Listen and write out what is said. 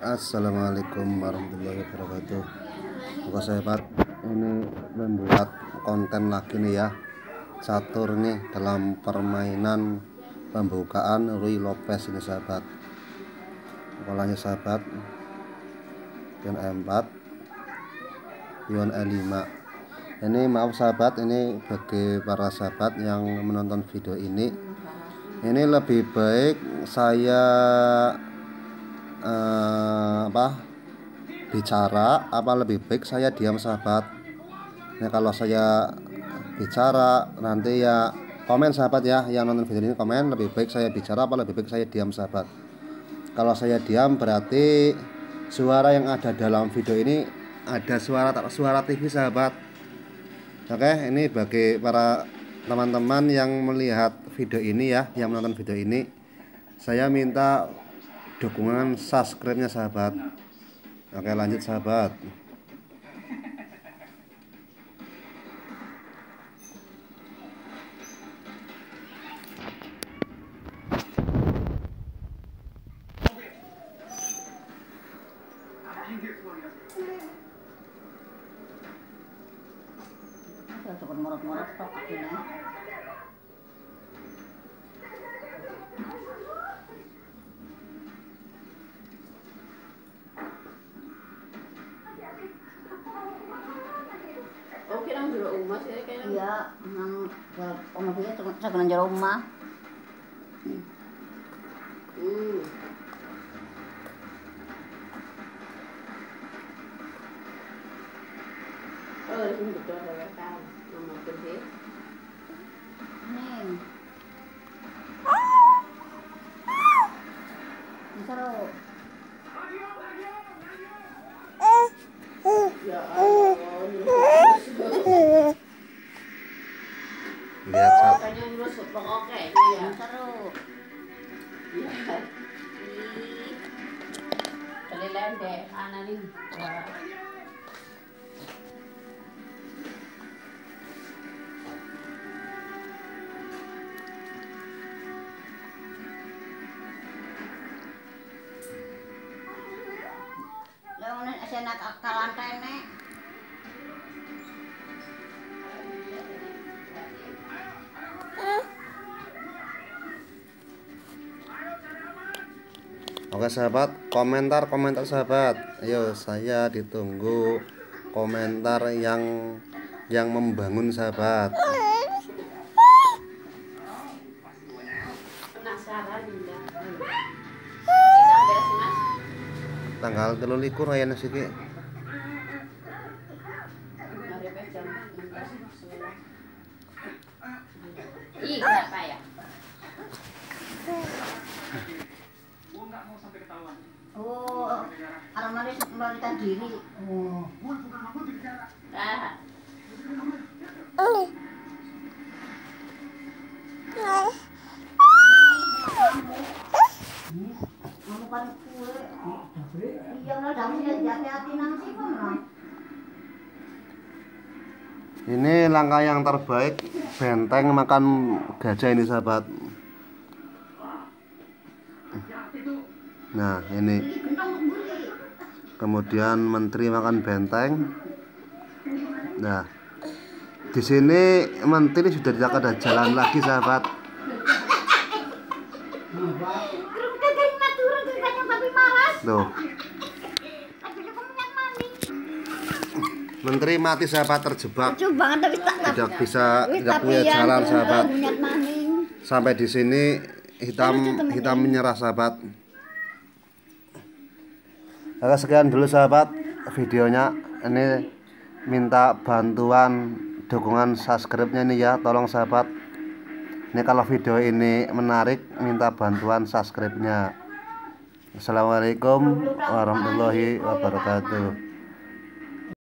Assalamualaikum warahmatullahi wabarakatuh. Oke sahabat ini membuat konten lagi nih ya. Catur nih dalam permainan pembukaan Rui Lopez ini sahabat. Polanya sahabat. Pion E4 pion E5 ini maaf sahabat ini bagi para sahabat yang menonton video ini ini lebih baik saya eh, apa bicara apa lebih baik saya diam sahabat? Nah kalau saya bicara nanti ya komen sahabat ya. Yang nonton video ini komen lebih baik saya bicara apa lebih baik saya diam sahabat? Kalau saya diam berarti suara yang ada dalam video ini ada suara suara TV sahabat. Oke ini bagi para teman-teman yang melihat video ini ya yang menonton video ini saya minta dukungan subscribe nya sahabat. Oke lanjut sahabat. Cukup morot-morot tok Oke nang jero omah sih kayaknya. Iya, nang omah dia cukup cukup jero omah. Hmm. Oh, ini betul ada lihat sahabat Kayaknya nyusut bang Oke sahabat, komentar komentar sahabat. Ayo saya ditunggu komentar yang yang membangun sahabat. Tanggal telu likur ya nasi ki. Mari pe jam 16. Ih, berapa ya? Oh, aramane melarikan diri. Oh. Nah, lah. Ini langkah yang terbaik benteng makan gajah ini sahabat. Nah ini kemudian menteri makan benteng. Nah di sini menteri sudah tidak ada jalan lagi sahabat. Tuh menteri mati sahabat terjebak Lucu banget tapi tak tidak bisa tidak punya yang jalan sahabat. Sampai di sini hitam hitam menyerah sahabat. Oke sekian dulu sahabat videonya. Ini minta bantuan dukungan subscribe-nya nih ya, tolong sahabat. Ini kalau video ini menarik minta bantuan subscribe-nya. Assalamualaikum warahmatullahi wabarakatuh.